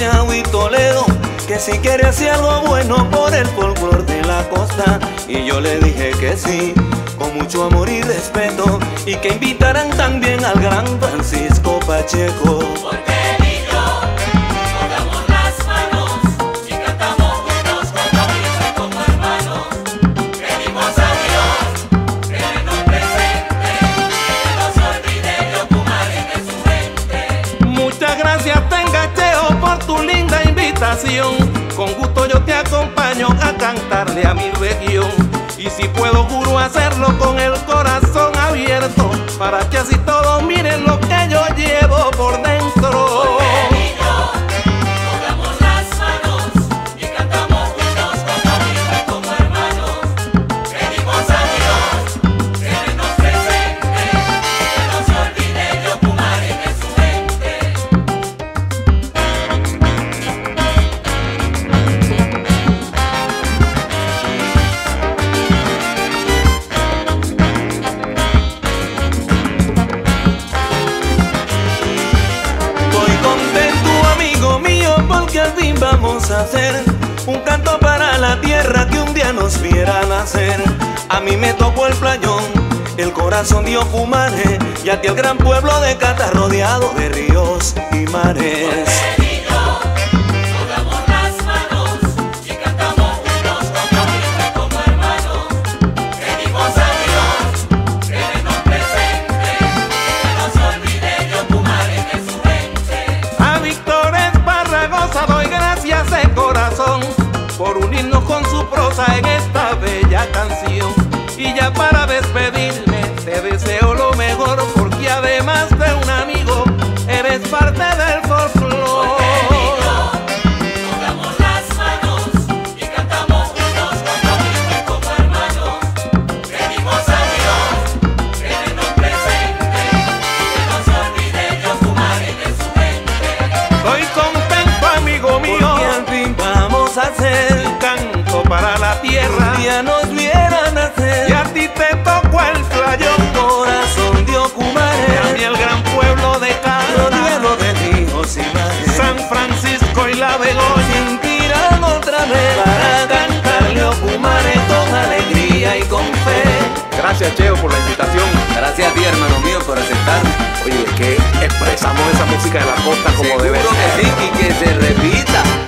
Y Toledo, que si quiere hacer algo bueno por el folclor de la costa. Y yo le dije que sí, con mucho amor y respeto, y que invitaran también al gran Francisco Pacheco. Con gusto yo te acompaño a cantarle a mi región. Y si puedo, juro hacerlo con el corazón abierto. Para que así un canto para la tierra que un día nos viera nacer. A mí me tocó el playón, el corazón de Ocumare y a ti el gran pueblo de Cata rodeado de ríos y mares. En esta bella canción. Y ya para despedirme te deseo lo mejor porque además de un amigo eres parte del tierra. Un día nos vieran nacer. Y a ti te tocó el playón. Corazón de Ocumare. Y a mí el gran pueblo de Caro. Rodeado de y mares. San Francisco y la Begoña. Sentirán otra vez. Para cantarle Ocumare con alegría y con fe. Gracias, Cheo, por la invitación. Gracias a ti, hermano mío, por aceptarme. Oye, que expresamos esa música de la costa como Seguro debe ser. que sí, y que se repita.